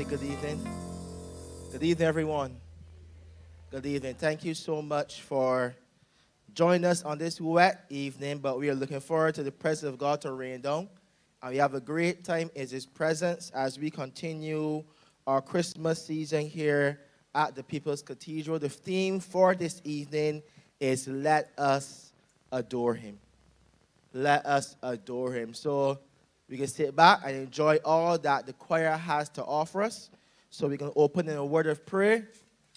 Say good evening. Good evening, everyone. Good evening. Thank you so much for joining us on this wet evening, but we are looking forward to the presence of God to rain down. And we have a great time in His presence as we continue our Christmas season here at the People's Cathedral. The theme for this evening is Let Us Adore Him. Let us adore Him. So we can sit back and enjoy all that the choir has to offer us. So we can open in a word of prayer,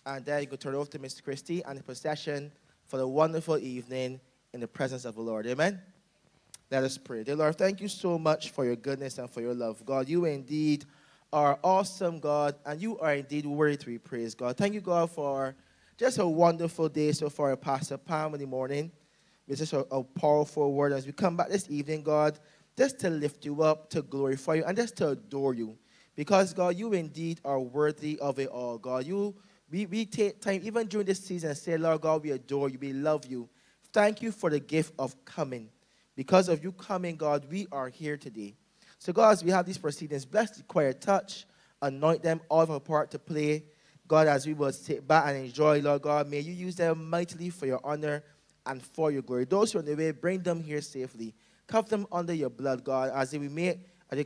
and then you can turn over to Mr. Christie and the procession for the wonderful evening in the presence of the Lord. Amen. Let us pray. Dear Lord, thank you so much for your goodness and for your love. God, you indeed are awesome, God, and you are indeed worthy to be praised, God. Thank you, God, for just a wonderful day so far, Pastor Palm in the morning. It's just a, a powerful word as we come back this evening, God just to lift you up, to glorify you, and just to adore you. Because, God, you indeed are worthy of it all, God. You, we, we take time, even during this season, and say, Lord God, we adore you, we love you. Thank you for the gift of coming. Because of you coming, God, we are here today. So, God, as we have these proceedings, bless the choir touch, anoint them all of our part to play. God, as we will sit back and enjoy, Lord God, may you use them mightily for your honor and for your glory. Those who are on the way, bring them here safely. Cover them under your blood, God, as they make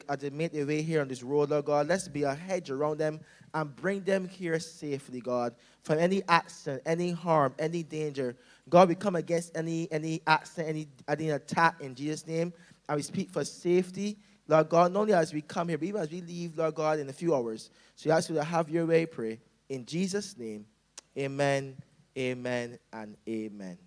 as they make their way here on this road, Lord God. Let's be a hedge around them and bring them here safely, God, from any accident, any harm, any danger. God, we come against any any accident, any, any attack in Jesus' name, and we speak for safety, Lord God, not only as we come here, but even as we leave, Lord God, in a few hours. So we ask you to have your way, pray. In Jesus' name, amen, amen, and amen.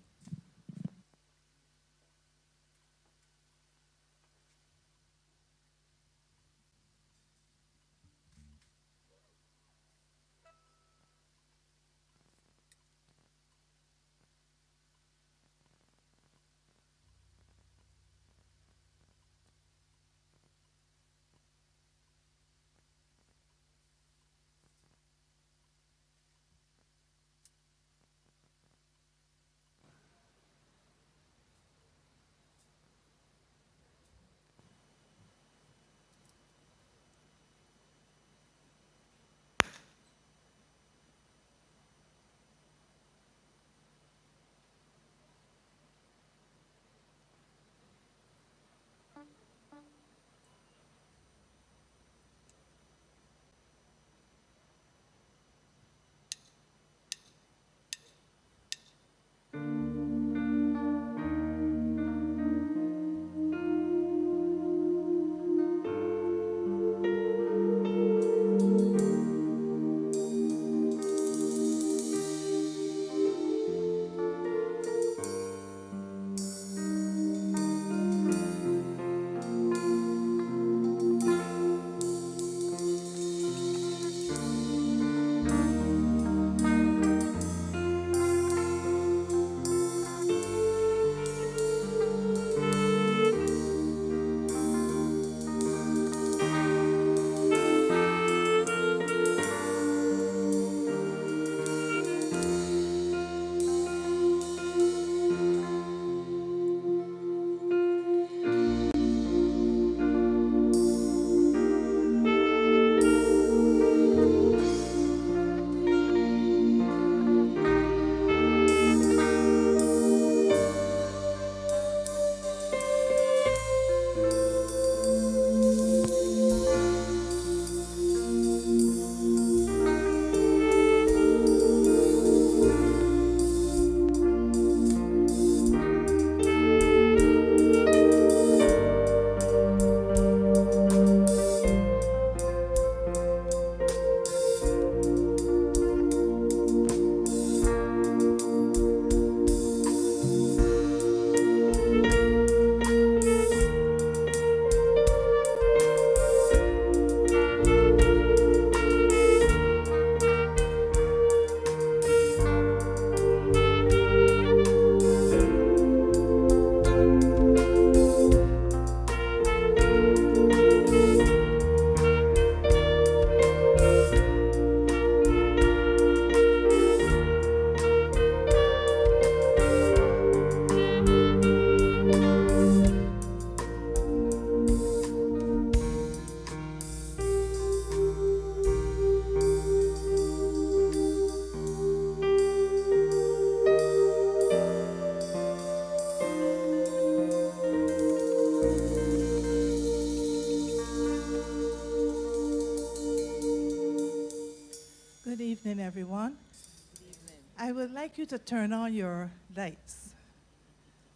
Like you to turn on your lights.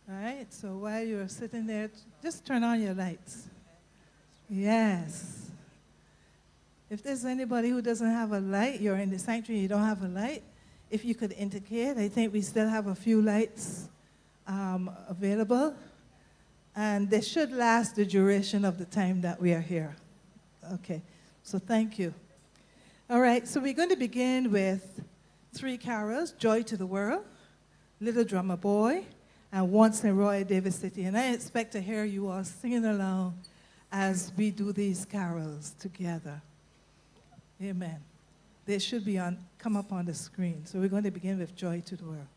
All right, so while you're sitting there, just turn on your lights. Yes. If there's anybody who doesn't have a light, you're in the sanctuary, you don't have a light, if you could indicate, I think we still have a few lights um, available. And they should last the duration of the time that we are here. Okay, so thank you. All right, so we're going to begin with three carols Joy to the World, Little Drummer Boy, and Once in Royal David City. And I expect to hear you all singing along as we do these carols together. Amen. They should be on, come up on the screen. So we're going to begin with Joy to the World.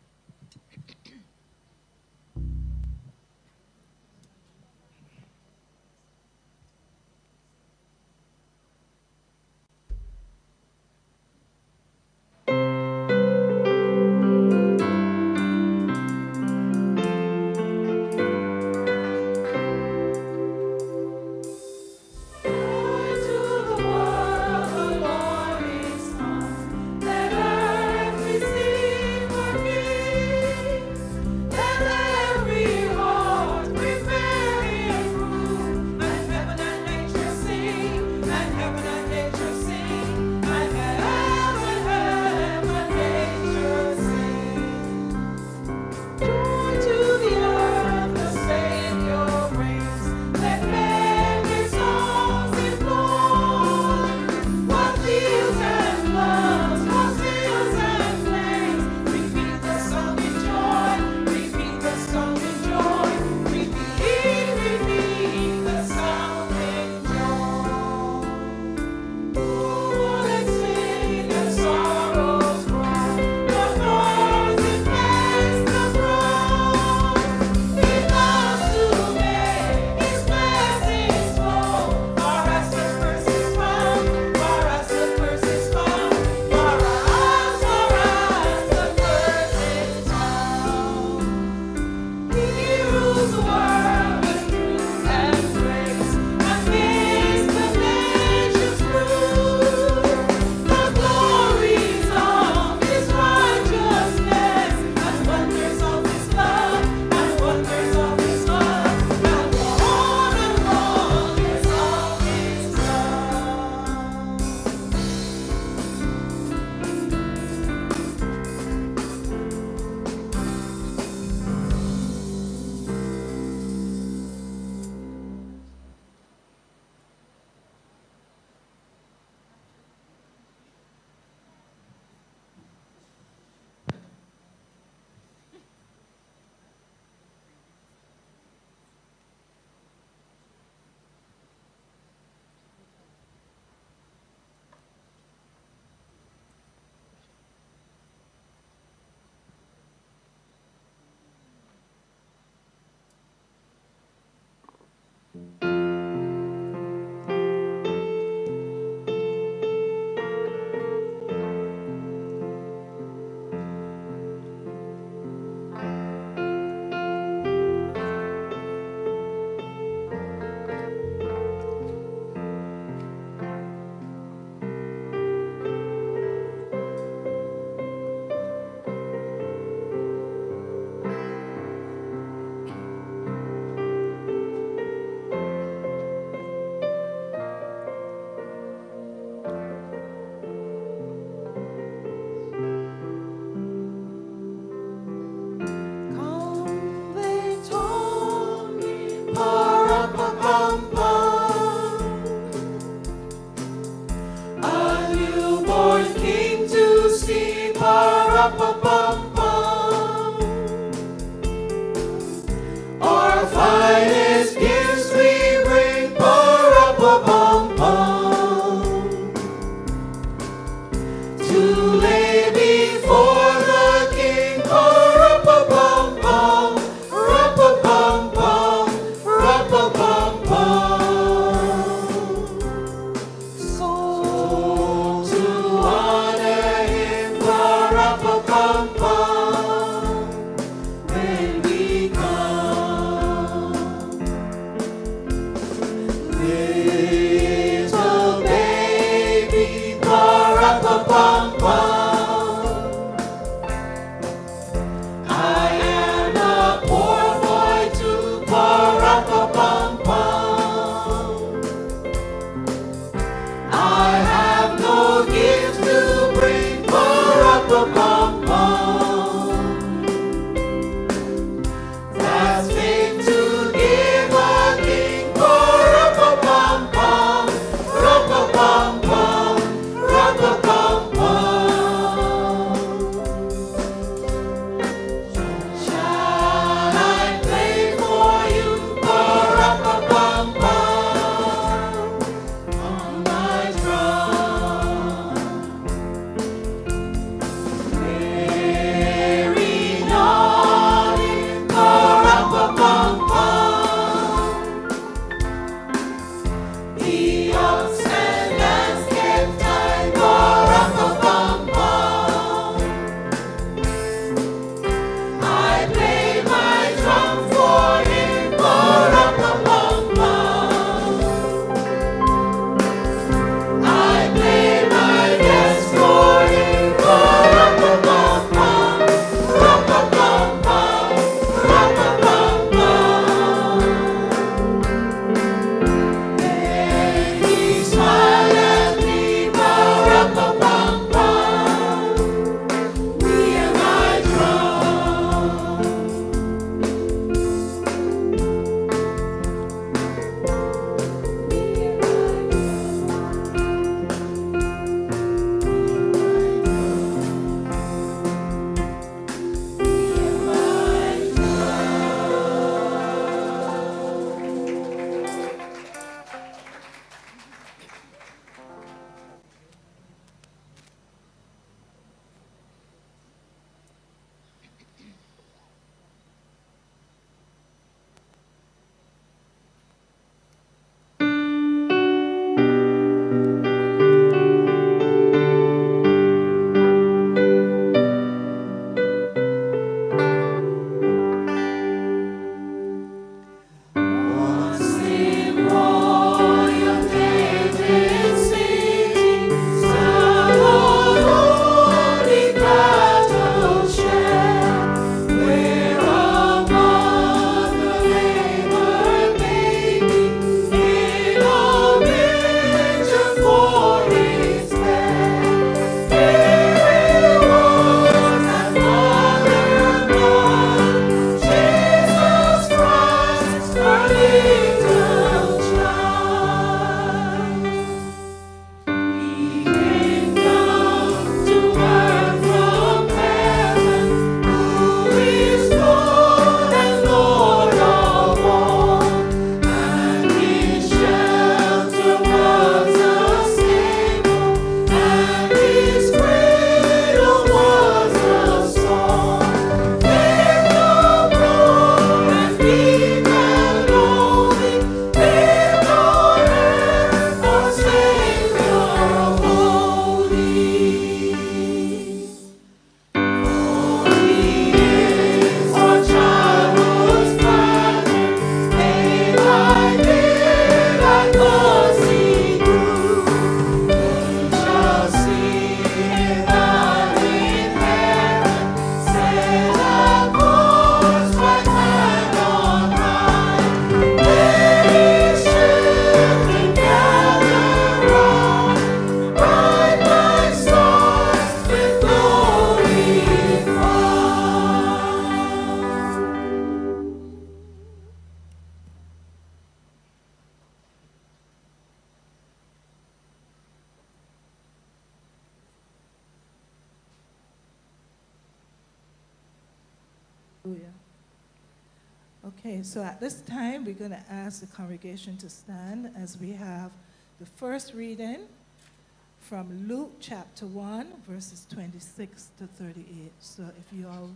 Chapter 1, verses 26 to 38. So if you all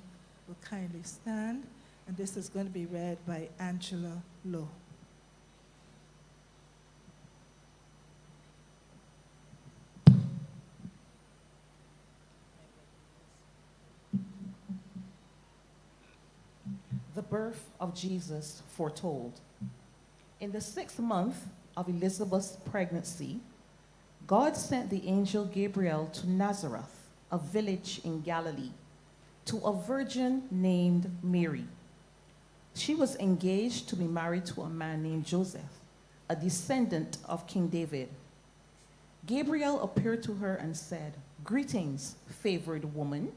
will kindly stand, and this is going to be read by Angela Lowe. the birth of Jesus foretold. In the sixth month of Elizabeth's pregnancy, God sent the angel Gabriel to Nazareth, a village in Galilee, to a virgin named Mary. She was engaged to be married to a man named Joseph, a descendant of King David. Gabriel appeared to her and said, Greetings, favored woman,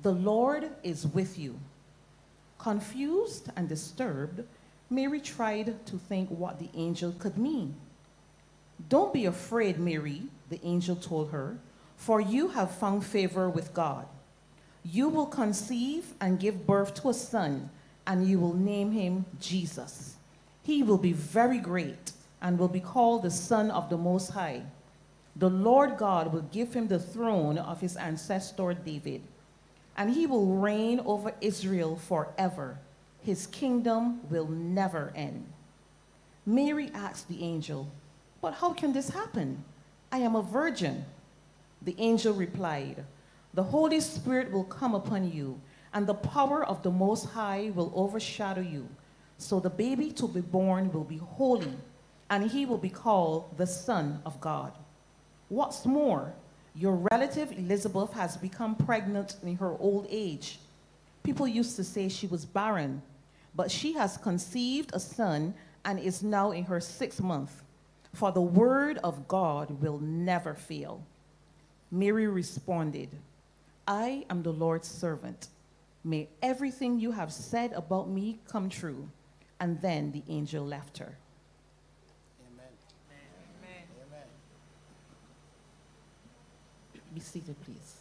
the Lord is with you. Confused and disturbed, Mary tried to think what the angel could mean. Don't be afraid, Mary, the angel told her, for you have found favor with God. You will conceive and give birth to a son, and you will name him Jesus. He will be very great and will be called the Son of the Most High. The Lord God will give him the throne of his ancestor David and he will reign over Israel forever. His kingdom will never end. Mary asked the angel, But how can this happen? I am a virgin. The angel replied, The Holy Spirit will come upon you, and the power of the Most High will overshadow you. So the baby to be born will be holy, and he will be called the Son of God. What's more, your relative Elizabeth has become pregnant in her old age. People used to say she was barren, but she has conceived a son and is now in her sixth month. For the word of God will never fail. Mary responded, I am the Lord's servant. May everything you have said about me come true. And then the angel left her. Amen. Amen. Amen. Be seated, please.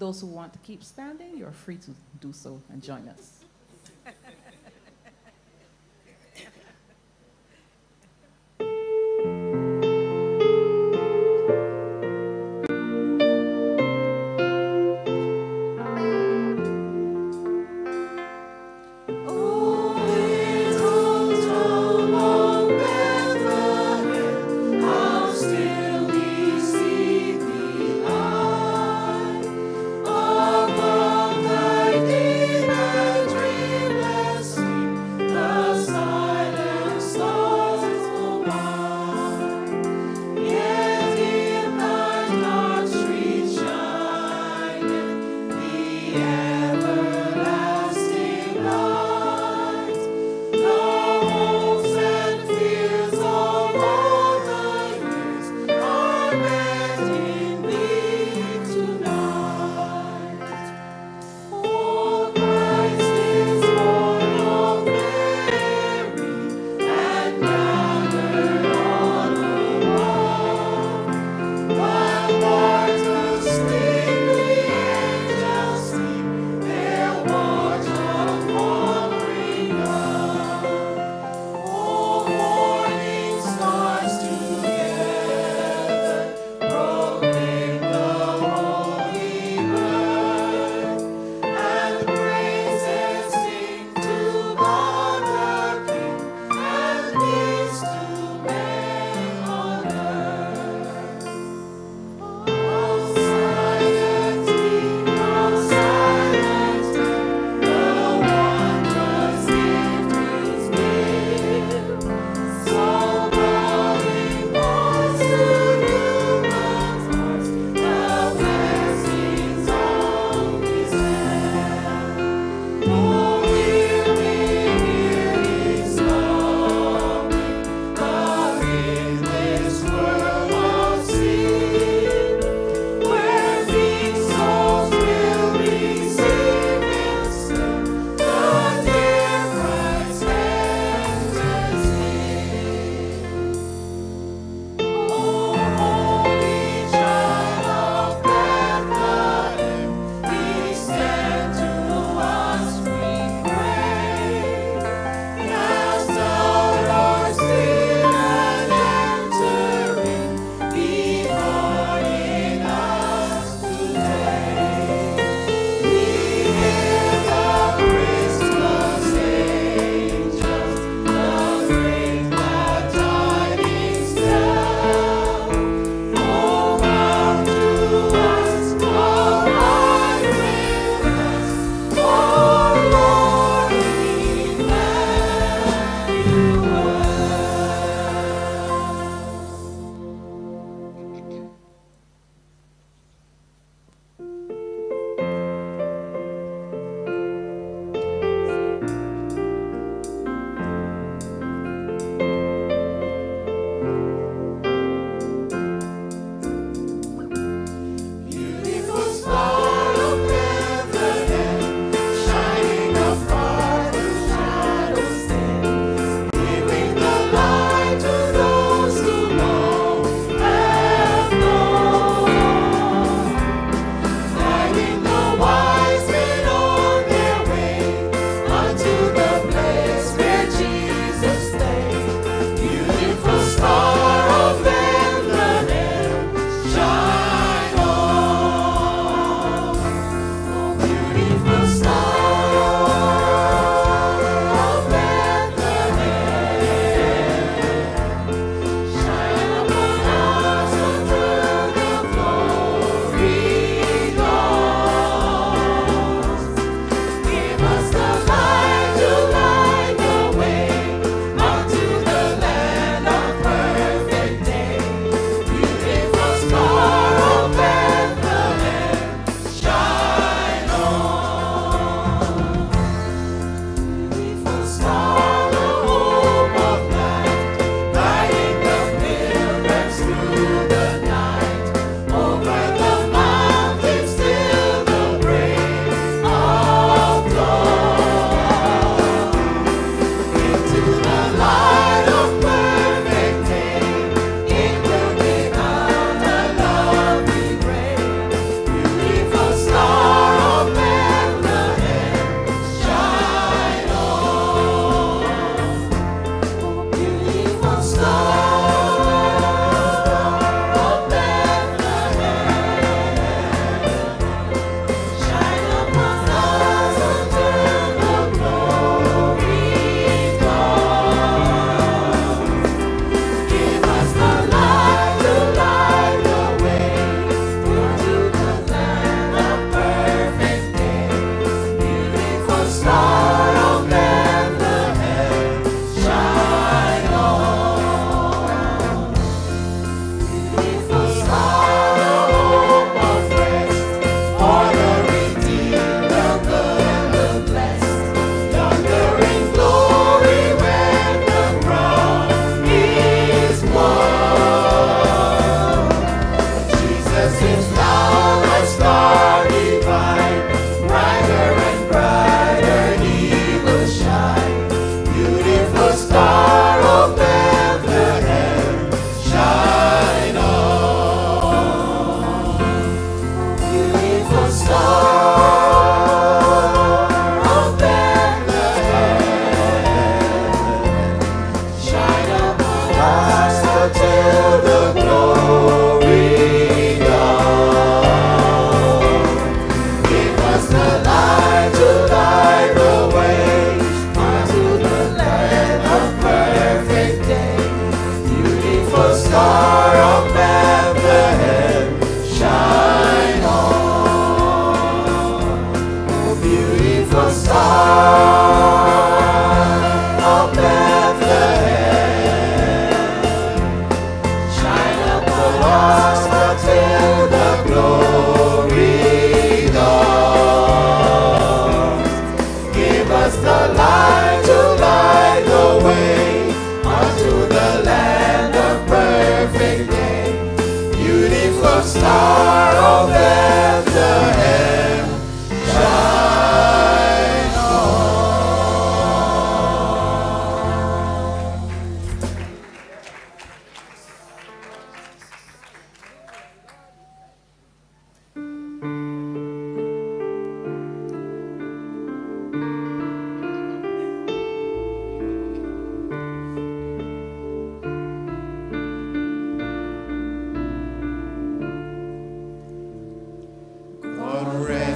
Those who want to keep standing, you're free to do so and join us.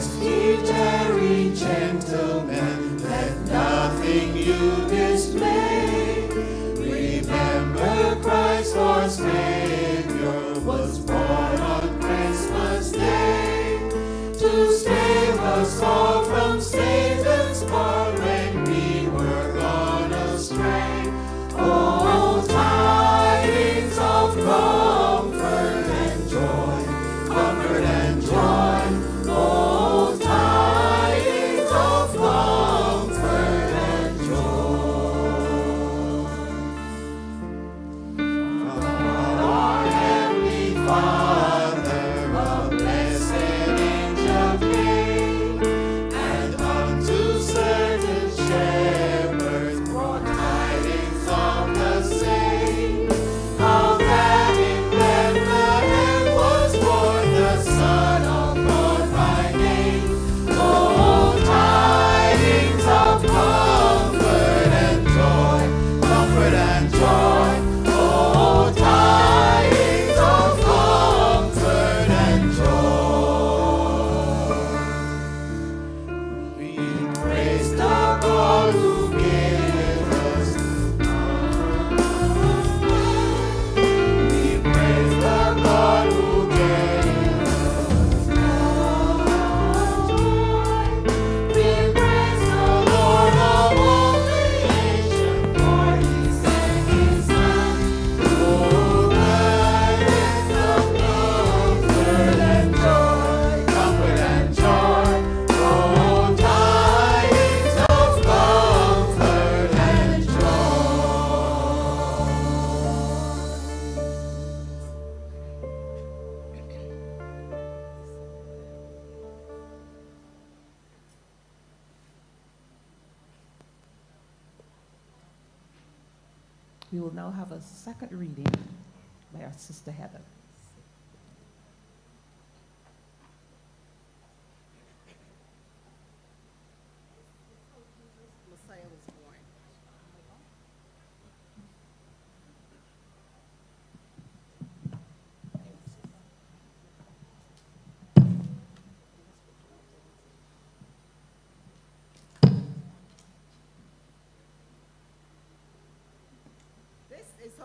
We by our sister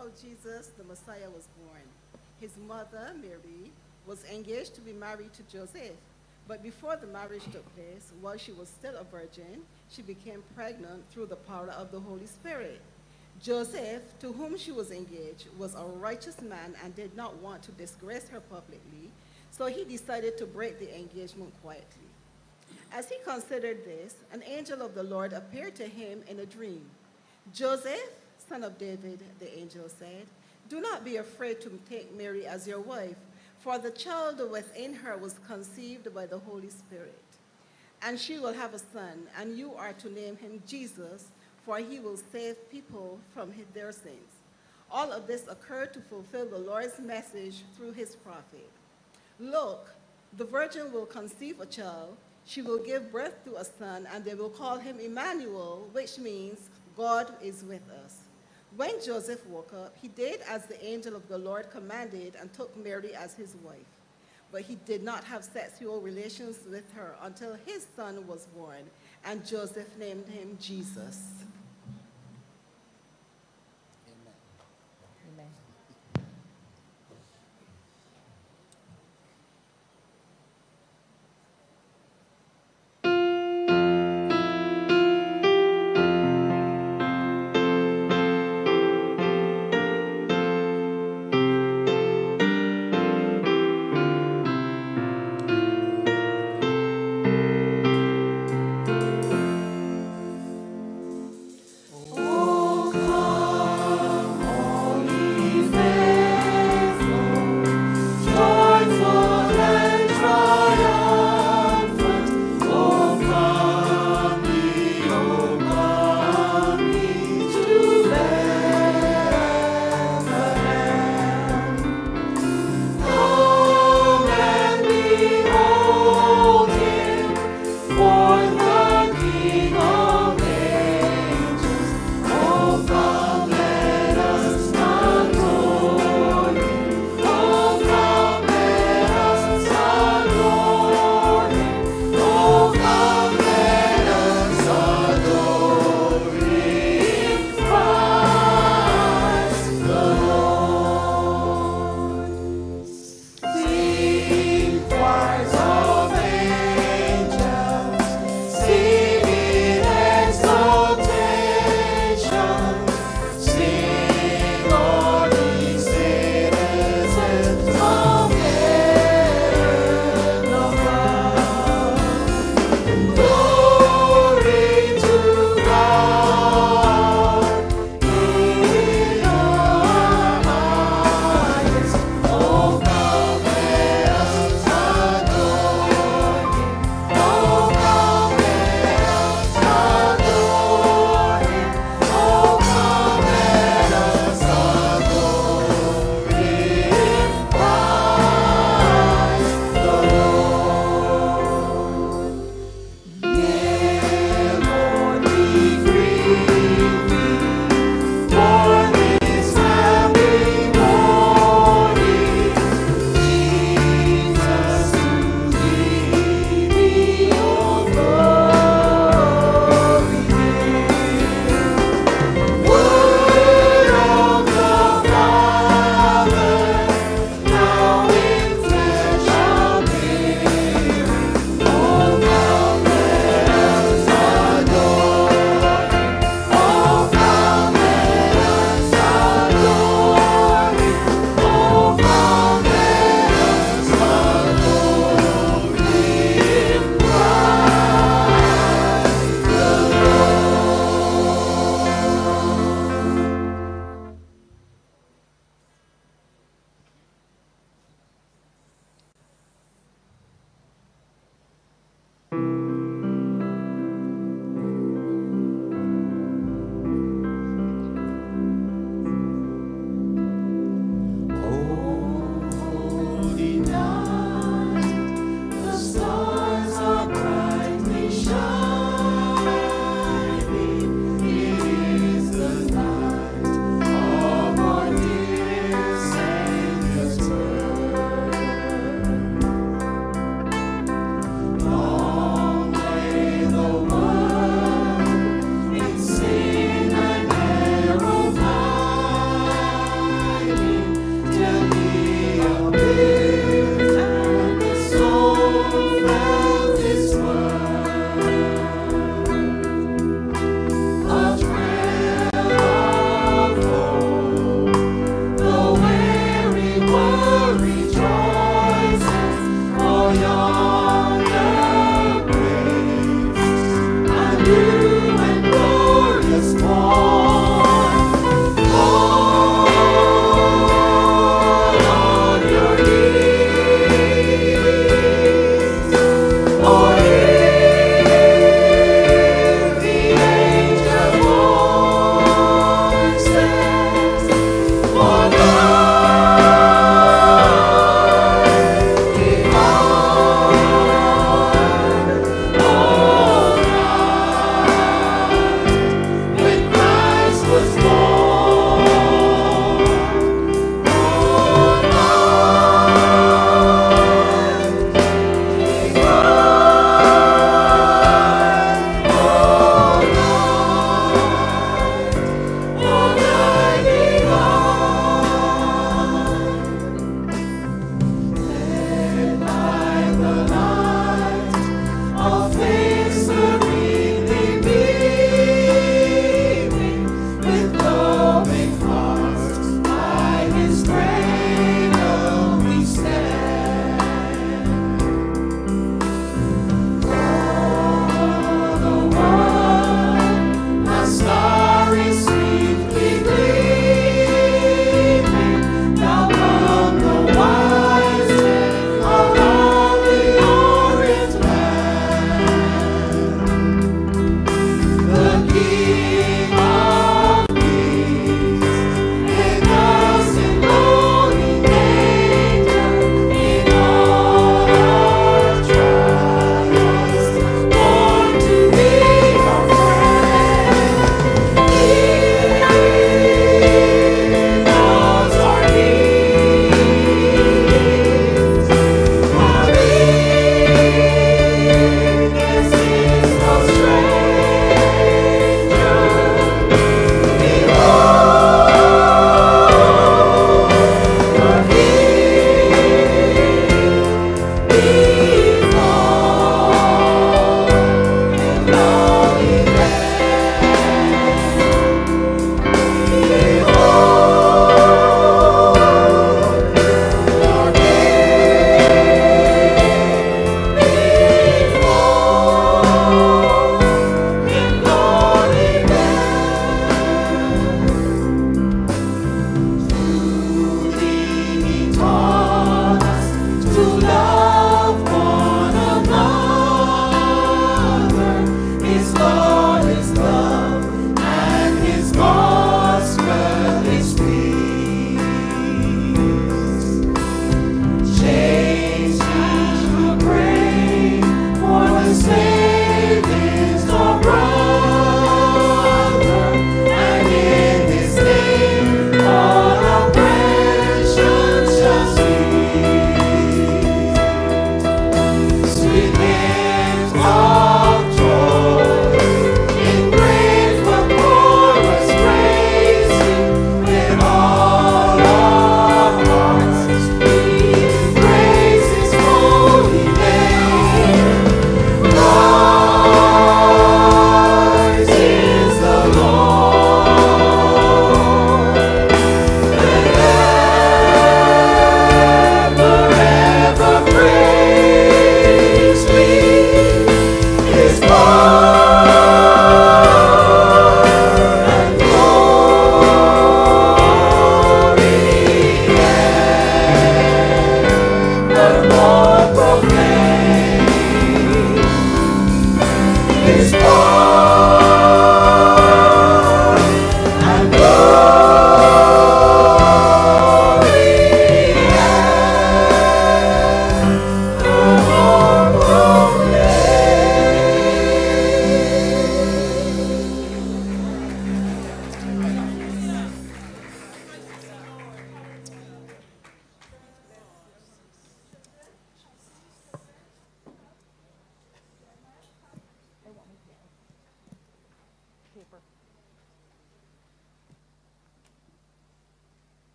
how Jesus, the Messiah, was born. His mother, Mary, was engaged to be married to Joseph. But before the marriage took place, while she was still a virgin, she became pregnant through the power of the Holy Spirit. Joseph, to whom she was engaged, was a righteous man and did not want to disgrace her publicly, so he decided to break the engagement quietly. As he considered this, an angel of the Lord appeared to him in a dream. Joseph, son of David, the angel said, Do not be afraid to take Mary as your wife, for the child within her was conceived by the Holy Spirit. And she will have a son, and you are to name him Jesus, for he will save people from their sins. All of this occurred to fulfill the Lord's message through his prophet. Look, the virgin will conceive a child, she will give birth to a son, and they will call him Emmanuel, which means God is with us. When Joseph woke up, he did as the angel of the Lord commanded and took Mary as his wife. but he did not have sexual relations with her until his son was born, and Joseph named him Jesus.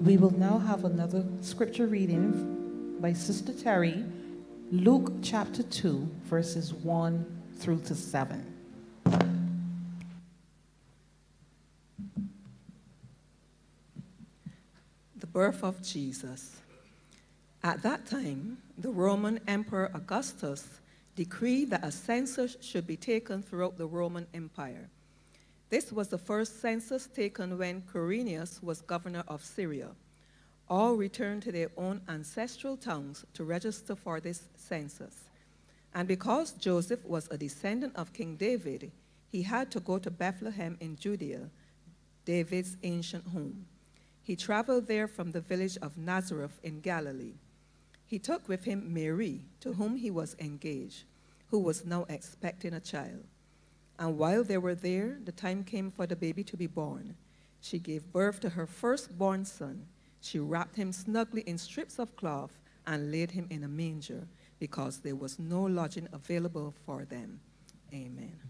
We will now have another scripture reading by Sister Terry, Luke chapter 2, verses 1 through to 7. The birth of Jesus. At that time, the Roman Emperor Augustus decreed that a census should be taken throughout the Roman Empire. This was the first census taken when Quirinius was governor of Syria. All returned to their own ancestral towns to register for this census. And because Joseph was a descendant of King David, he had to go to Bethlehem in Judea, David's ancient home. He traveled there from the village of Nazareth in Galilee. He took with him Mary, to whom he was engaged, who was now expecting a child. And while they were there, the time came for the baby to be born. She gave birth to her firstborn son. She wrapped him snugly in strips of cloth and laid him in a manger because there was no lodging available for them. Amen.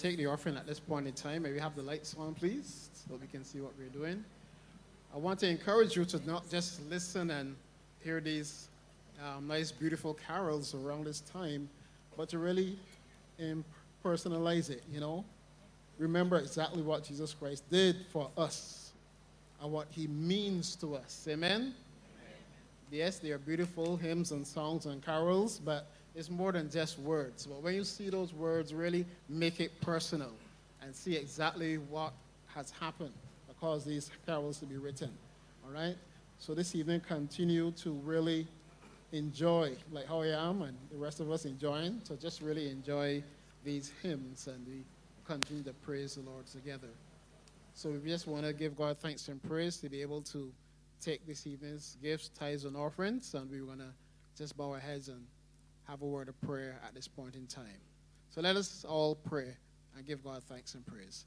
Take the offering at this point in time. May we have the lights on, please, so we can see what we're doing. I want to encourage you to not just listen and hear these um, nice, beautiful carols around this time, but to really personalize it, you know? Remember exactly what Jesus Christ did for us and what he means to us. Amen? Amen? Yes, they are beautiful hymns and songs and carols, but it's more than just words. But when you see those words, really make it personal and see exactly what has happened that caused these carols to be written. All right? So this evening, continue to really enjoy, like how I am and the rest of us enjoying. So just really enjoy these hymns and we continue to praise the Lord together. So we just want to give God thanks and praise to be able to take this evening's gifts, tithes, and offerings. And we want to just bow our heads and have a word of prayer at this point in time. So let us all pray and give God thanks and praise.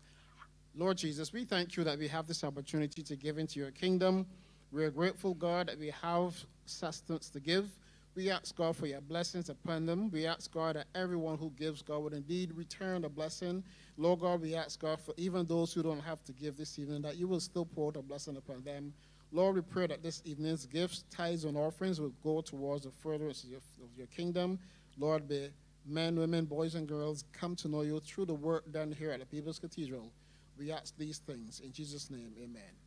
Lord Jesus, we thank you that we have this opportunity to give into your kingdom. We are grateful, God, that we have sustenance to give. We ask God for your blessings upon them. We ask God that everyone who gives, God, would indeed return a blessing. Lord God, we ask God for even those who don't have to give this evening, that you will still pour a blessing upon them. Lord, we pray that this evening's gifts, tithes, and offerings will go towards the furtherance of your, of your kingdom. Lord, may men, women, boys, and girls come to know you through the work done here at the People's Cathedral. We ask these things in Jesus' name, amen.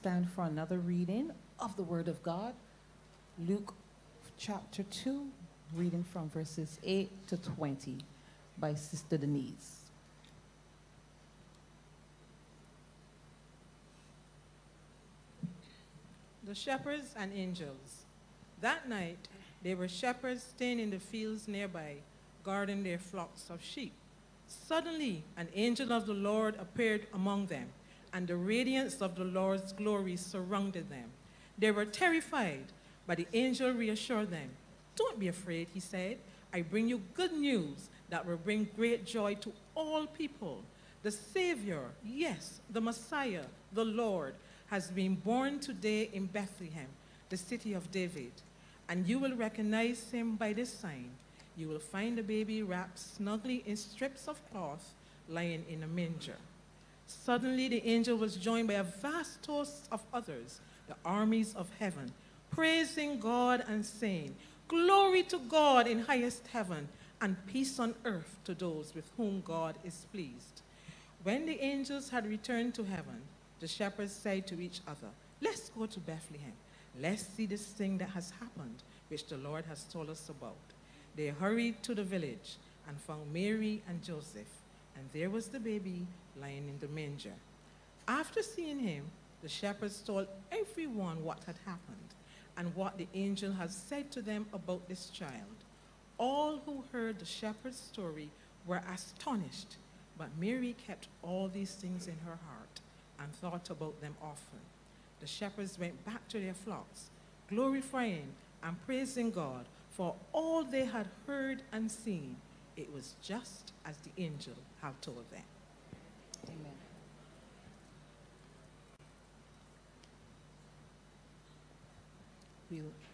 Stand for another reading of the Word of God? Luke chapter 2, reading from verses 8 to 20 by Sister Denise. The shepherds and angels. That night, there were shepherds staying in the fields nearby, guarding their flocks of sheep. Suddenly, an angel of the Lord appeared among them and the radiance of the Lord's glory surrounded them. They were terrified, but the angel reassured them. Don't be afraid, he said. I bring you good news that will bring great joy to all people. The Savior, yes, the Messiah, the Lord, has been born today in Bethlehem. the city of David, and you will recognize him by this sign. You will find the baby wrapped snugly in strips of cloth, lying in a manger. Suddenly, the angel was joined by a vast host of others, the armies of heaven, praising God and saying, Glory to God in highest heaven, and peace on earth to those with whom God is pleased. When the angels had returned to heaven, the shepherds said to each other, Let's go to Bethlehem. Let's see this thing that has happened, which the Lord has told us about. They hurried to the village and found Mary and Joseph, and there was the baby lying in the manger. After seeing him, the shepherds told everyone what had happened and what the angel had said to them about this child. All who heard the shepherd's story were astonished, but Mary kept all these things in her heart and thought about them often. The shepherds went back to their flocks, glorifying and praising God for all they had heard and seen. It was just as the angel had told them. Amen. We'll I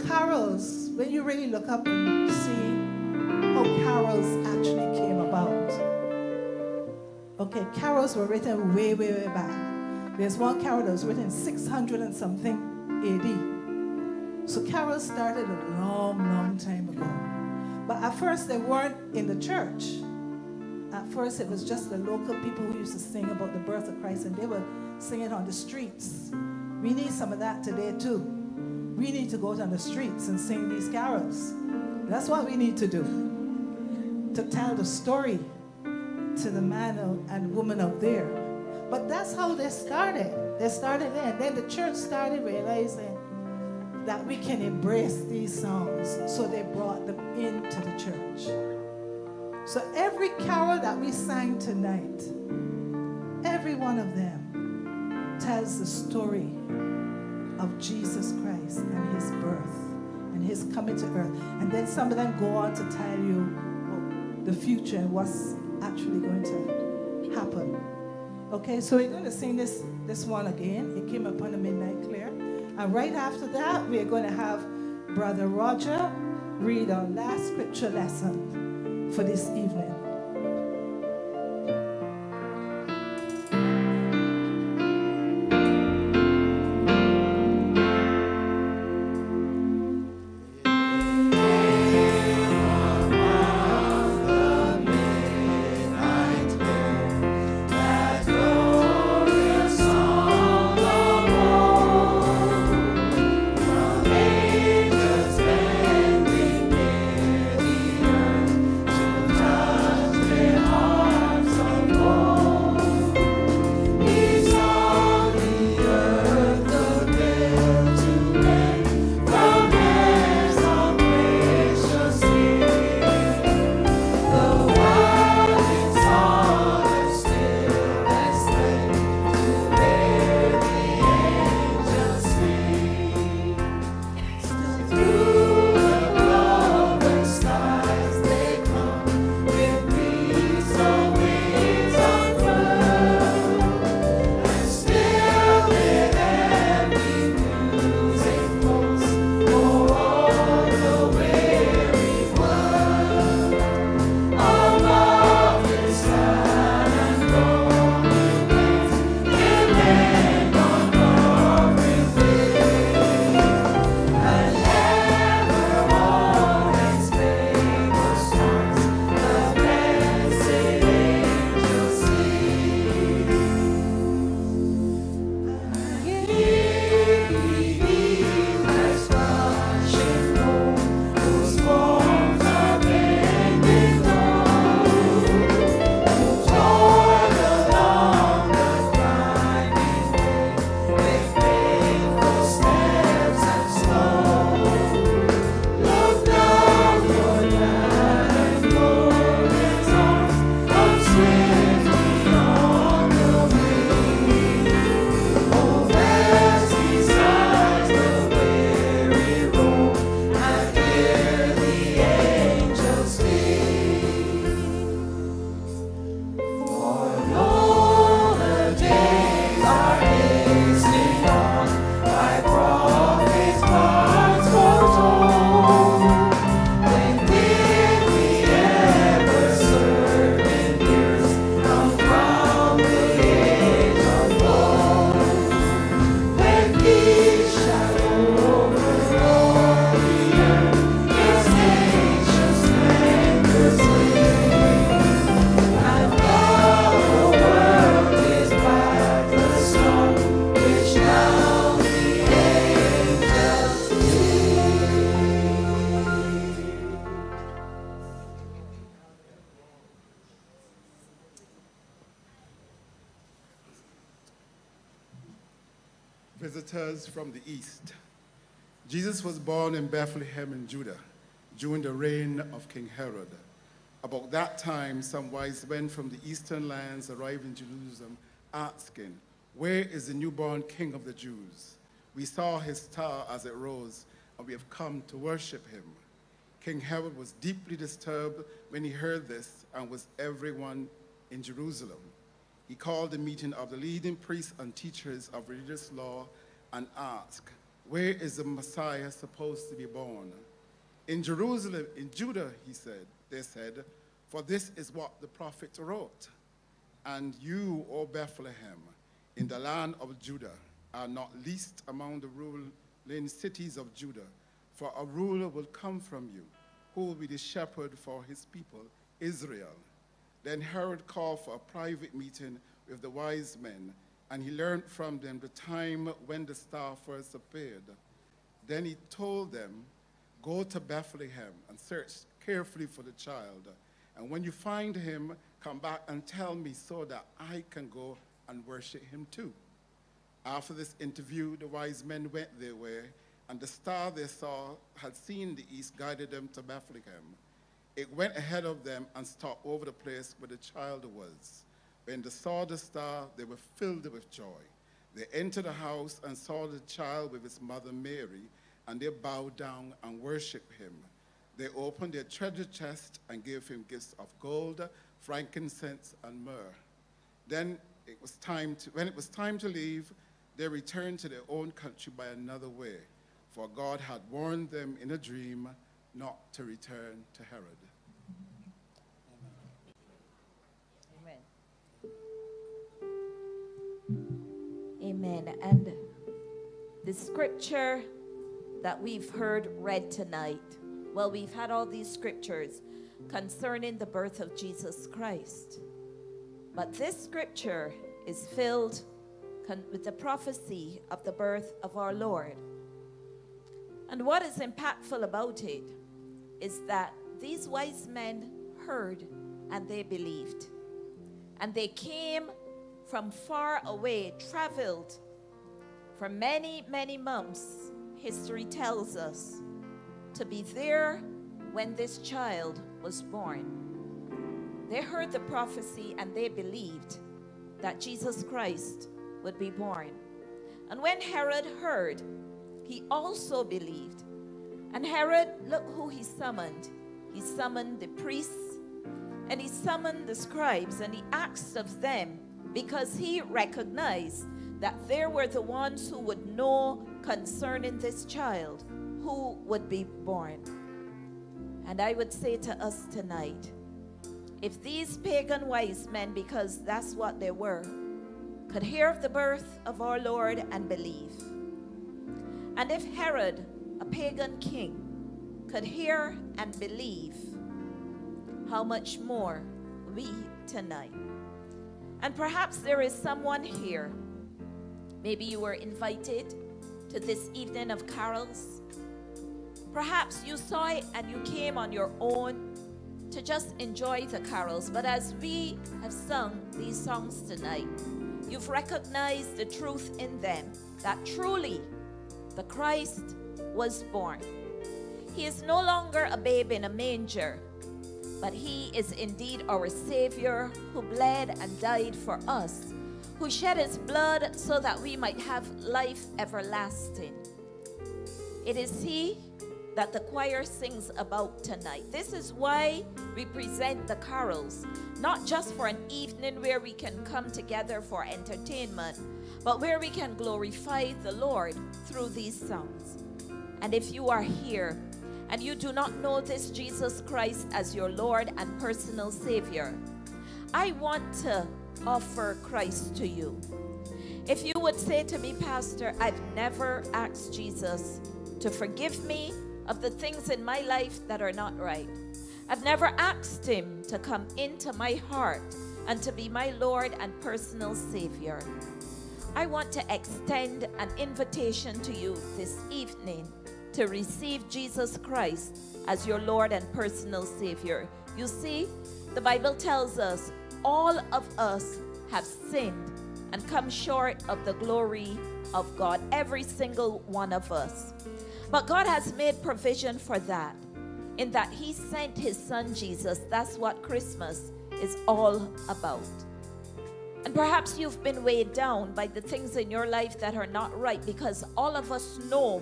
carols, when you really look up and see how carols actually came about. Okay, carols were written way, way, way back. There's one carol that was written 600 and something AD. So carols started a long, long time ago. But at first they weren't in the church. At first it was just the local people who used to sing about the birth of Christ and they were singing on the streets. We need some of that today too. We need to go down the streets and sing these carols. That's what we need to do. To tell the story to the man and woman out there. But that's how they started. They started there. And then the church started realizing that we can embrace these songs. So they brought them into the church. So every carol that we sang tonight, every one of them tells the story of Jesus Christ and his birth and his coming to earth. And then some of them go on to tell you the future and what's actually going to happen. Okay, so we're going to sing this, this one again. It came upon the midnight clear. And right after that, we're going to have Brother Roger read our last scripture lesson for this evening. From the east. Jesus was born in Bethlehem in Judah during the reign of King Herod. About that time, some wise men from the eastern lands arrived in Jerusalem asking, Where is the newborn king of the Jews? We saw his star as it rose, and we have come to worship him. King Herod was deeply disturbed when he heard this, and was everyone in Jerusalem. He called a meeting of the leading priests and teachers of religious law and ask, Where is the Messiah supposed to be born? In Jerusalem, in Judah, he said, they said, For this is what the prophet wrote. And you, O Bethlehem, in the land of Judah, are not least among the ruling cities of Judah, for a ruler will come from you, who will be the shepherd for his people, Israel. Then Herod called for a private meeting with the wise men, and he learned from them the time when the star first appeared. Then he told them, Go to Bethlehem and search carefully for the child. And when you find him, come back and tell me so that I can go and worship him too. After this interview, the wise men went their way, and the star they saw had seen the east guided them to Bethlehem. It went ahead of them and stopped over the place where the child was. When they saw the star, they were filled with joy. They entered the house and saw the child with his mother Mary, and they bowed down and worshiped him. They opened their treasure chest and gave him gifts of gold, frankincense, and myrrh. Then it was time to, when it was time to leave, they returned to their own country by another way, for God had warned them in a dream not to return to Herod. Amen. And the scripture that we've heard read tonight, well, we've had all these scriptures concerning the birth of Jesus Christ. But this scripture is filled with the prophecy of the birth of our Lord. And what is impactful about it is that these wise men heard and they believed. And they came from far away, traveled for many, many months, history tells us, to be there when this child was born. They heard the prophecy and they believed that Jesus Christ would be born. And when Herod heard, he also believed and Herod, look who he summoned. He summoned the priests and he summoned the scribes and he asked of them because he recognized that there were the ones who would know concerning this child who would be born. And I would say to us tonight, if these pagan wise men, because that's what they were, could hear of the birth of our Lord and believe, and if Herod a pagan king could hear and believe, how much more we tonight. And perhaps there is someone here. Maybe you were invited to this evening of carols. Perhaps you saw it and you came on your own to just enjoy the carols. But as we have sung these songs tonight, you've recognized the truth in them that truly the Christ was born. He is no longer a babe in a manger, but he is indeed our Savior who bled and died for us, who shed his blood so that we might have life everlasting. It is he that the choir sings about tonight. This is why we present the carols, not just for an evening where we can come together for entertainment, but where we can glorify the Lord through these songs. And if you are here and you do not know this Jesus Christ as your Lord and personal Savior, I want to offer Christ to you. If you would say to me, Pastor, I've never asked Jesus to forgive me of the things in my life that are not right. I've never asked Him to come into my heart and to be my Lord and personal Savior. I want to extend an invitation to you this evening to receive Jesus Christ as your Lord and personal Savior. You see, the Bible tells us all of us have sinned and come short of the glory of God, every single one of us. But God has made provision for that, in that He sent His Son Jesus. That's what Christmas is all about. And perhaps you've been weighed down by the things in your life that are not right because all of us know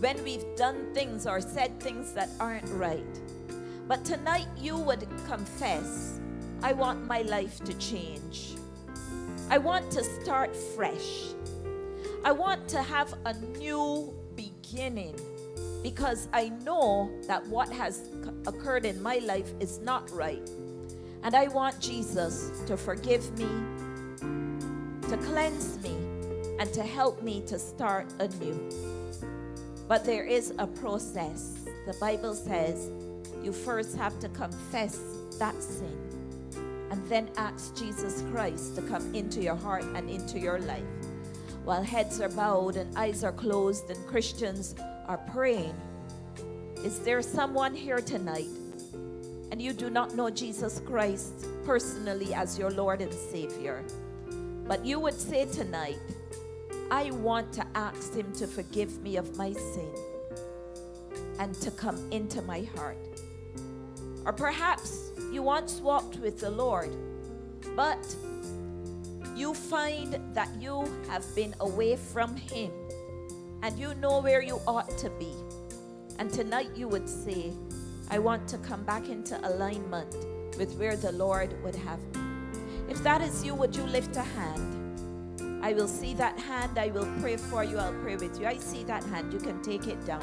when we've done things or said things that aren't right. But tonight you would confess, I want my life to change. I want to start fresh. I want to have a new beginning because I know that what has occurred in my life is not right. And I want Jesus to forgive me, to cleanse me, and to help me to start anew. But there is a process. The Bible says you first have to confess that sin and then ask Jesus Christ to come into your heart and into your life. While heads are bowed and eyes are closed and Christians are praying, is there someone here tonight and you do not know Jesus Christ personally as your Lord and Savior, but you would say tonight, I want to ask Him to forgive me of my sin and to come into my heart. Or perhaps you once walked with the Lord, but you find that you have been away from Him and you know where you ought to be. And tonight you would say, I want to come back into alignment with where the Lord would have me. If that is you, would you lift a hand? I will see that hand. I will pray for you. I'll pray with you. I see that hand. You can take it down.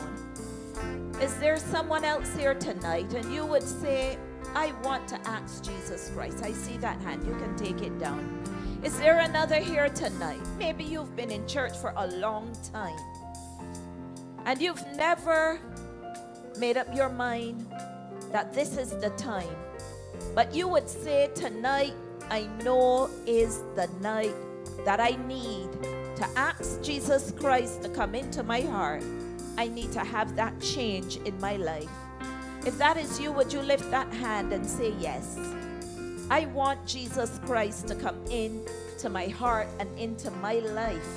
Is there someone else here tonight and you would say, I want to ask Jesus Christ? I see that hand. You can take it down. Is there another here tonight? Maybe you've been in church for a long time and you've never made up your mind that this is the time. But you would say, Tonight, I know is the night that I need to ask Jesus Christ to come into my heart. I need to have that change in my life. If that is you, would you lift that hand and say, Yes? I want Jesus Christ to come in to my heart and into my life.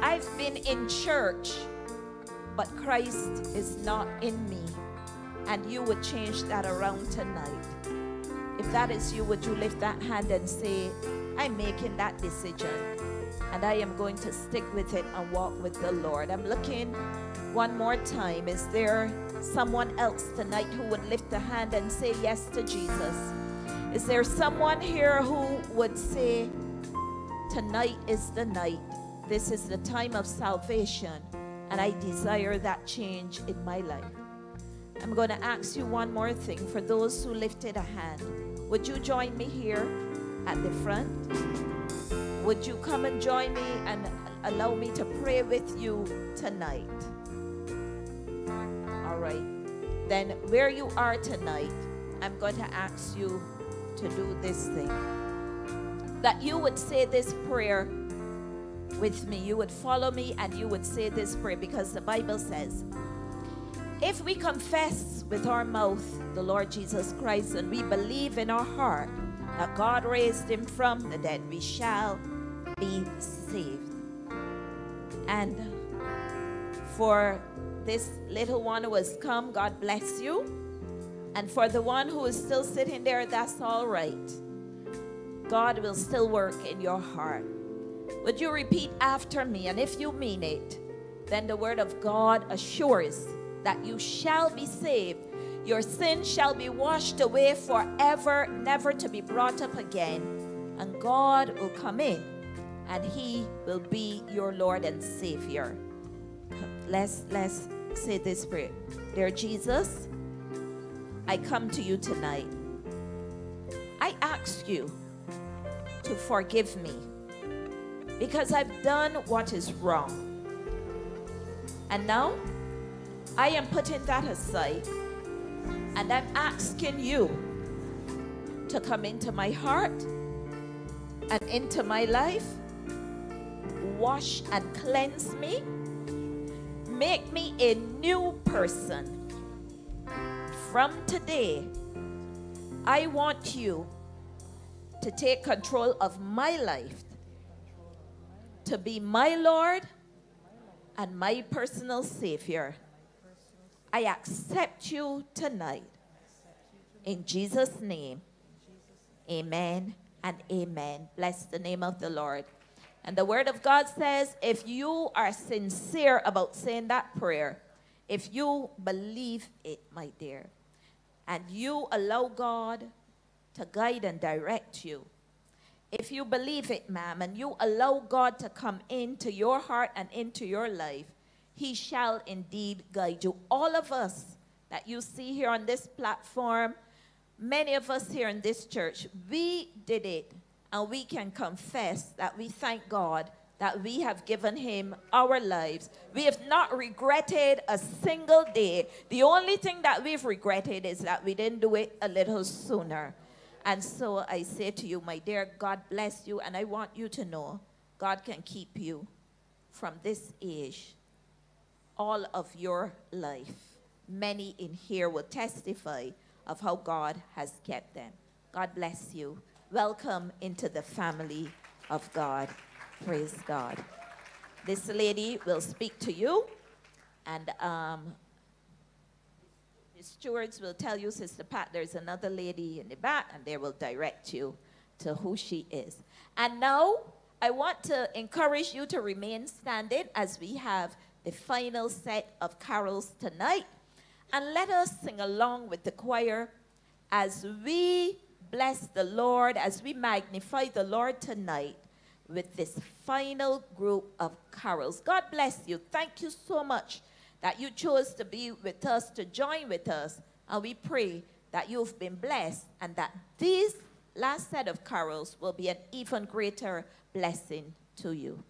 I've been in church but Christ is not in me. And you would change that around tonight. If that is you, would you lift that hand and say, I'm making that decision and I am going to stick with it and walk with the Lord. I'm looking one more time. Is there someone else tonight who would lift a hand and say yes to Jesus? Is there someone here who would say, Tonight is the night? This is the time of salvation and I desire that change in my life. I'm going to ask you one more thing for those who lifted a hand. Would you join me here at the front? Would you come and join me and allow me to pray with you tonight? All right. Then, where you are tonight, I'm going to ask you to do this thing. That you would say this prayer with me. You would follow me and you would say this prayer because the Bible says, if we confess with our mouth the Lord Jesus Christ and we believe in our heart that God raised him from the dead, we shall be saved. And for this little one who has come, God bless you. And for the one who is still sitting there, that's all right. God will still work in your heart. Would you repeat after me? And if you mean it, then the word of God assures that you shall be saved. Your sin shall be washed away forever, never to be brought up again. And God will come in and he will be your Lord and Savior. Let's let's say this prayer. Dear Jesus, I come to you tonight. I ask you to forgive me because I've done what is wrong. And now I am putting that aside and I'm asking you to come into my heart and into my life, wash and cleanse me, make me a new person. From today, I want you to take control of my life to be my Lord and my personal Savior. I accept you tonight. In Jesus' name, amen and amen. Bless the name of the Lord. And the Word of God says if you are sincere about saying that prayer, if you believe it, my dear, and you allow God to guide and direct you, if you believe it, ma'am, and you allow God to come into your heart and into your life, He shall indeed guide you. All of us that you see here on this platform, many of us here in this church, we did it, and we can confess that we thank God that we have given him our lives. We have not regretted a single day. The only thing that we've regretted is that we didn't do it a little sooner. And so I say to you, my dear, God bless you, and I want you to know God can keep you from this age all of your life. Many in here will testify of how God has kept them. God bless you. Welcome into the family of God. Praise God. This lady will speak to you, and um, the stewards will tell you, Sister Pat, there's another lady in the back, and they will direct you to who she is. And now, I want to encourage you to remain standing as we have the final set of carols tonight. And let us sing along with the choir as we bless the Lord, as we magnify the Lord tonight with this final group of carols. God bless you. Thank you so much that you chose to be with us, to join with us. And we pray that you've been blessed and that this last set of carols will be an even greater blessing to you.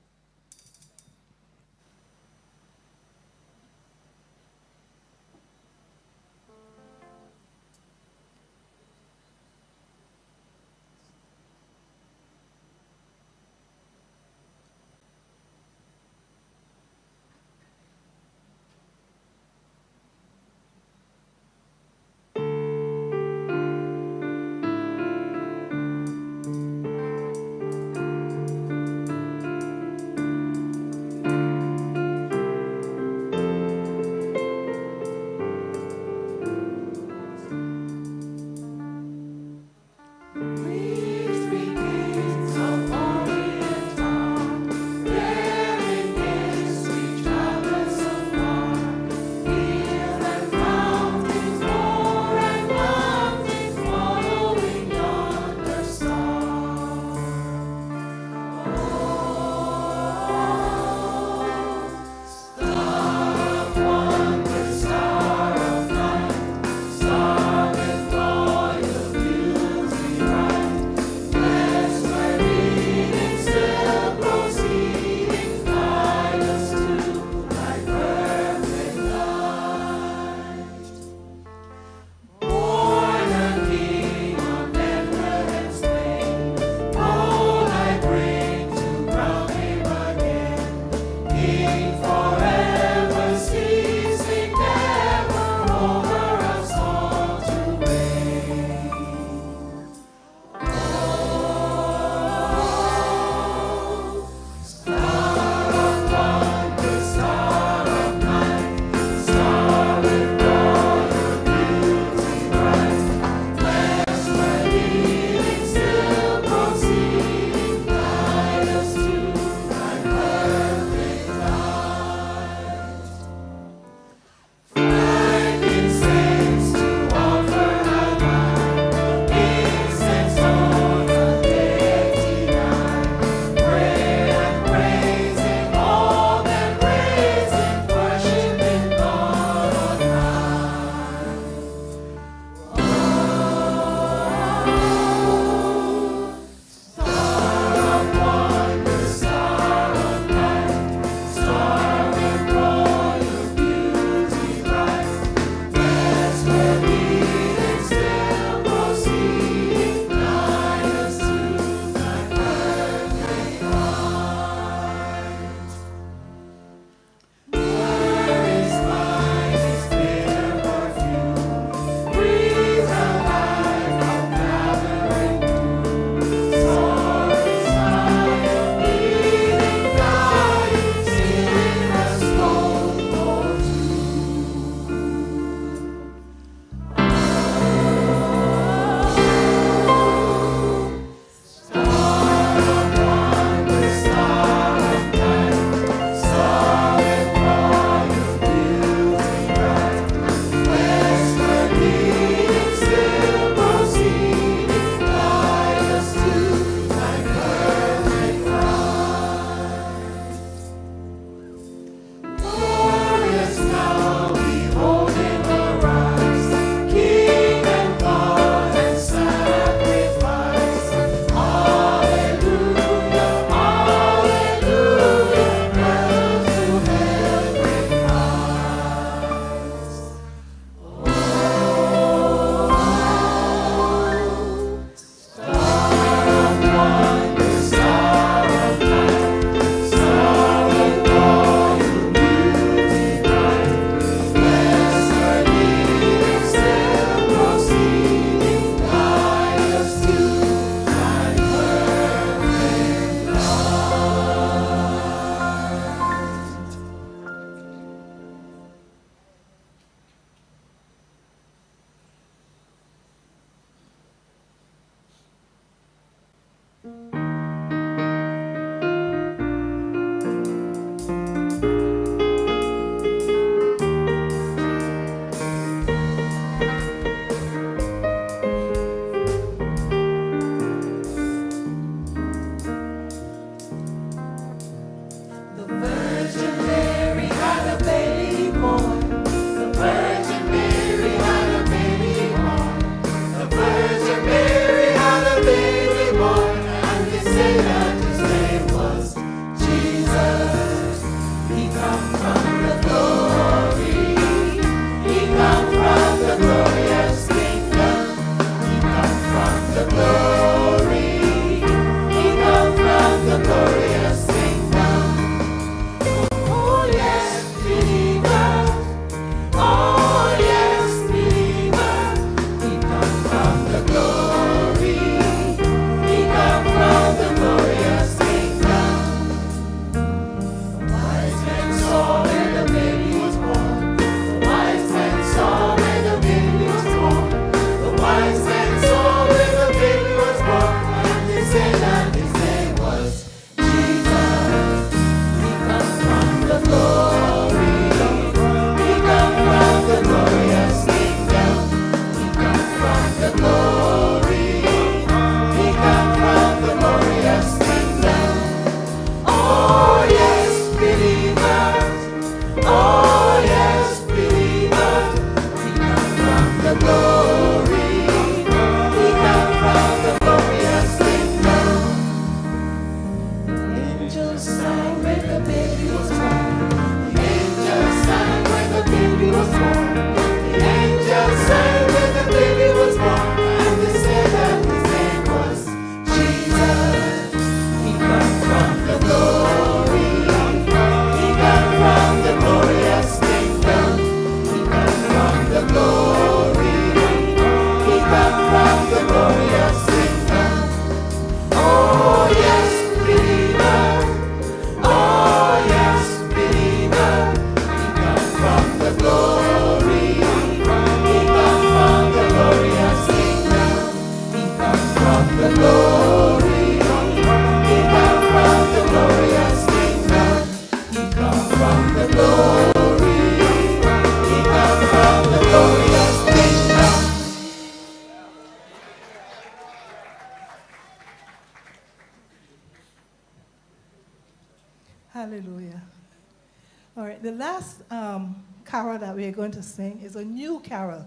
Sing is a new carol,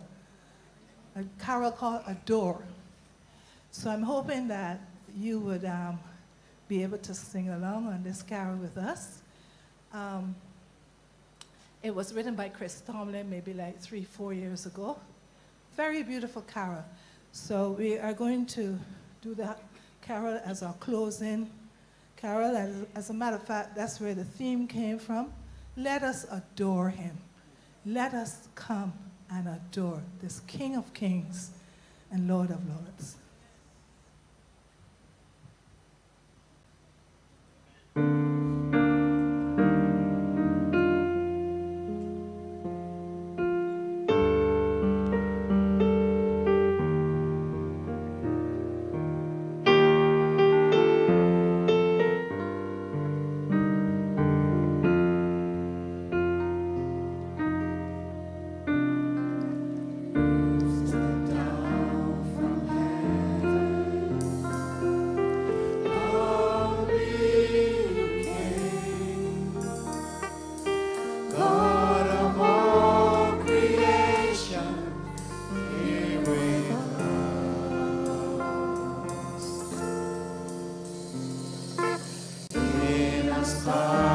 a carol called Adore. So I'm hoping that you would um, be able to sing along on this carol with us. Um, it was written by Chris Tomlin maybe like three, four years ago. Very beautiful carol. So we are going to do the carol as our closing carol. As a matter of fact, that's where the theme came from. Let us adore him. Let us come and adore this King of Kings and Lord of Lords. side.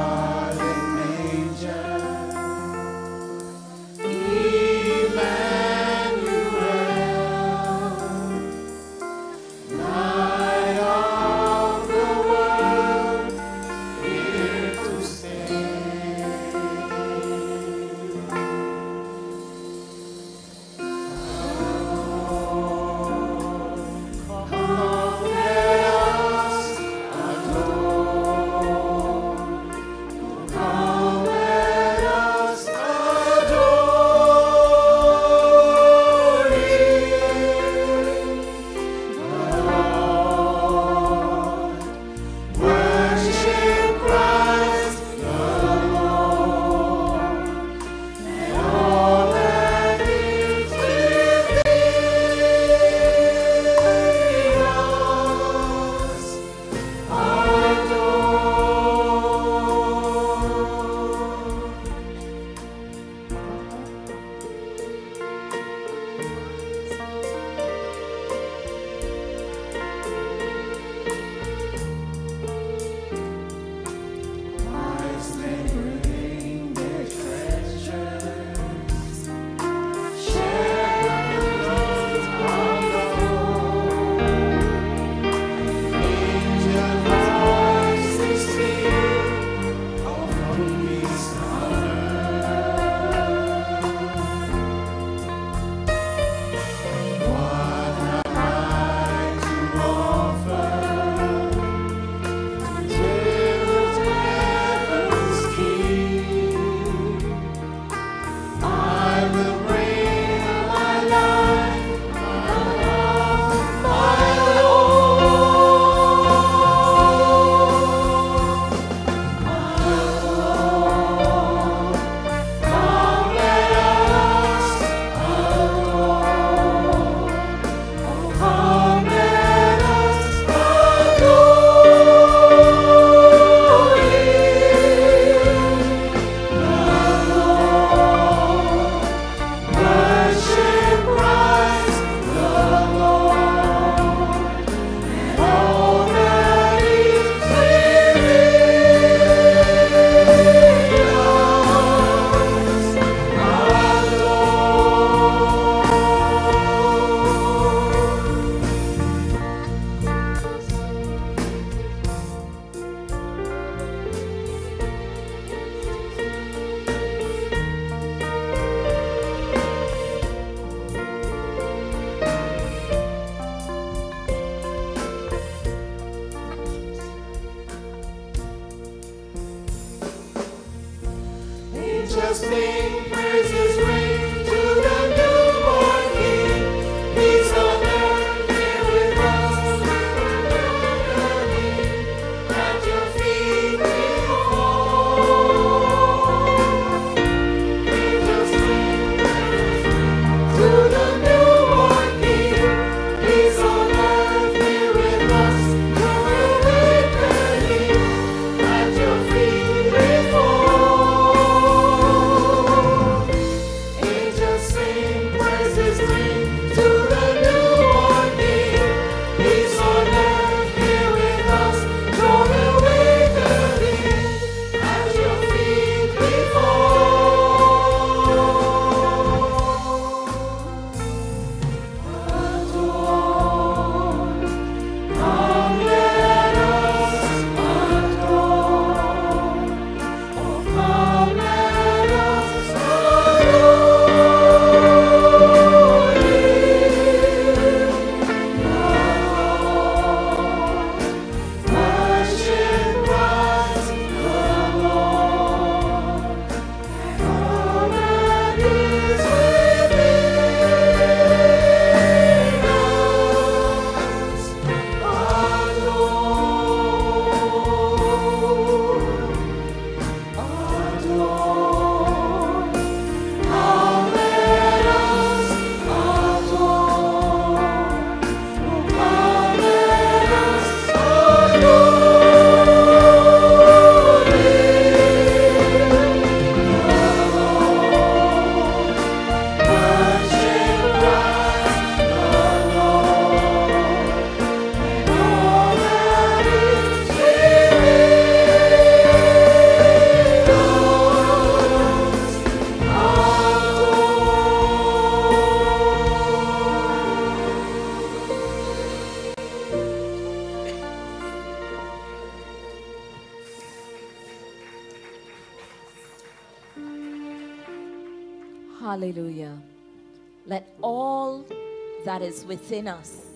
Is within us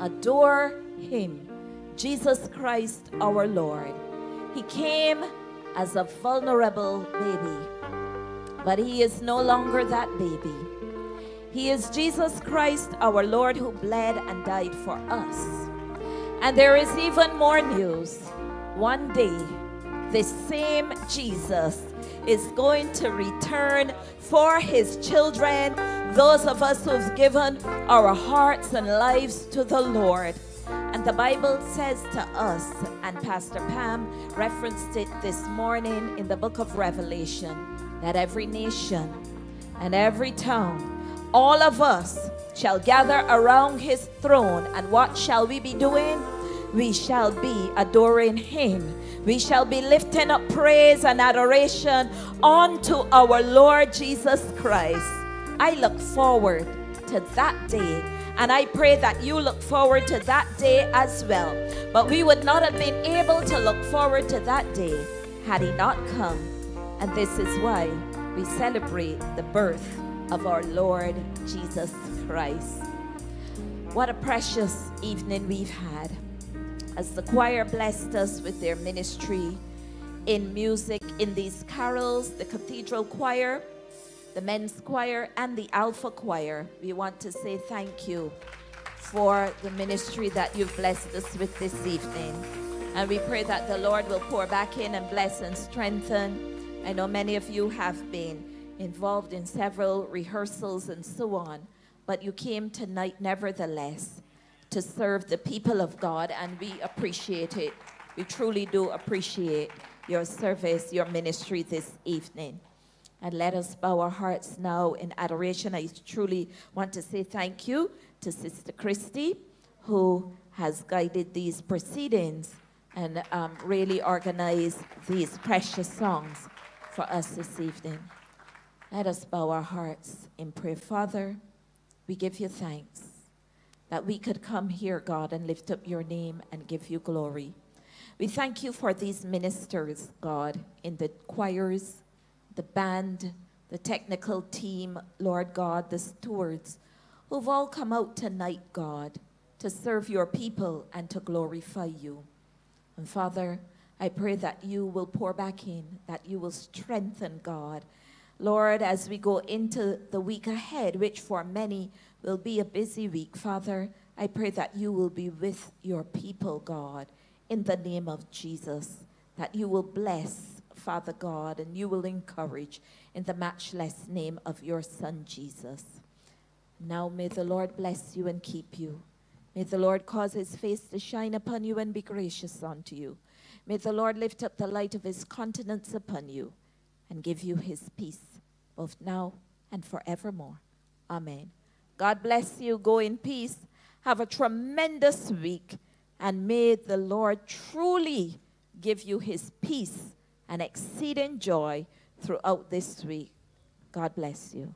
adore him, Jesus Christ our Lord. He came as a vulnerable baby, but he is no longer that baby. He is Jesus Christ our Lord who bled and died for us. And there is even more news. One day, this same Jesus is going to return for his children, those of us who've given our hearts and lives to the Lord. And the Bible says to us, and Pastor Pam referenced it this morning in the book of Revelation, that every nation and every tongue, all of us shall gather around his throne. And what shall we be doing? We shall be adoring him we shall be lifting up praise and adoration unto our Lord Jesus Christ. I look forward to that day. And I pray that you look forward to that day as well. But we would not have been able to look forward to that day had he not come. And this is why we celebrate the birth of our Lord Jesus Christ. What a precious evening we've had as the choir blessed us with their ministry in music in these carols, the cathedral choir, the men's choir, and the alpha choir. We want to say thank you for the ministry that you've blessed us with this evening. And we pray that the Lord will pour back in and bless and strengthen. I know many of you have been involved in several rehearsals and so on, but you came tonight nevertheless to serve the people of God, and we appreciate it. We truly do appreciate your service, your ministry this evening. And let us bow our hearts now in adoration. I truly want to say thank you to Sister Christy, who has guided these proceedings and um, really organized these precious songs for us this evening. Let us bow our hearts in prayer. Father, we give you thanks that we could come here, God, and lift up your name and give you glory. We thank you for these ministers, God, in the choirs, the band, the technical team, Lord God, the stewards, who've all come out tonight, God, to serve your people and to glorify you. And Father, I pray that you will pour back in, that you will strengthen, God, Lord, as we go into the week ahead, which for many will be a busy week, Father, I pray that you will be with your people, God, in the name of Jesus, that you will bless, Father God, and you will encourage in the matchless name of your Son, Jesus. Now may the Lord bless you and keep you. May the Lord cause his face to shine upon you and be gracious unto you. May the Lord lift up the light of his countenance upon you and give you his peace, both now and forevermore. Amen. God bless you. Go in peace. Have a tremendous week. And may the Lord truly give you his peace and exceeding joy throughout this week. God bless you.